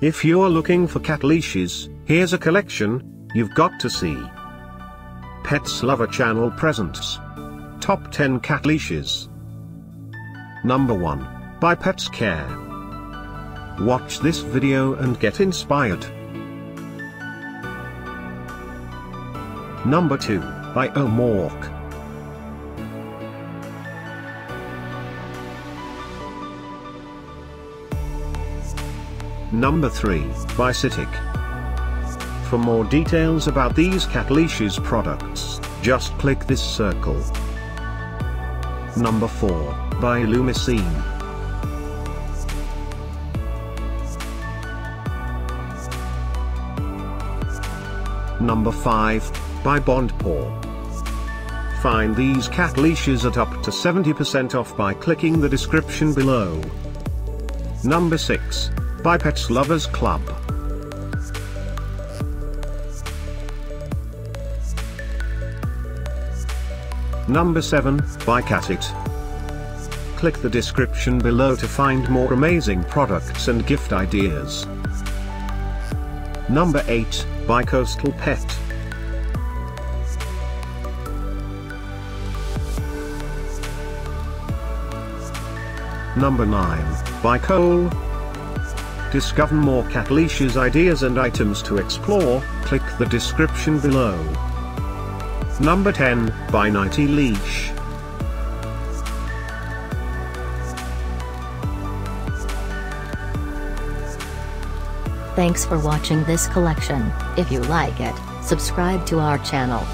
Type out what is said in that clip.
If you're looking for cat leashes, here's a collection you've got to see. Pets Lover Channel presents Top 10 Cat Leashes. Number 1 by Pets Care. Watch this video and get inspired. Number 2 by Omorc. Number 3, by Citic. For more details about these cat leashes products, just click this circle. Number 4, by Lumicine. Number 5, by Bondpaw. Find these cat leashes at up to 70% off by clicking the description below. Number 6, by Pets Lovers Club. Number 7, by Catit. Click the description below to find more amazing products and gift ideas. Number 8, by Coastal Pet. Number 9, by Kole. Discover more cat leashes ideas and items to explore, click the description below. Number 10, by Nitey Leash. Thanks for watching this collection. If you like it, subscribe to our channel.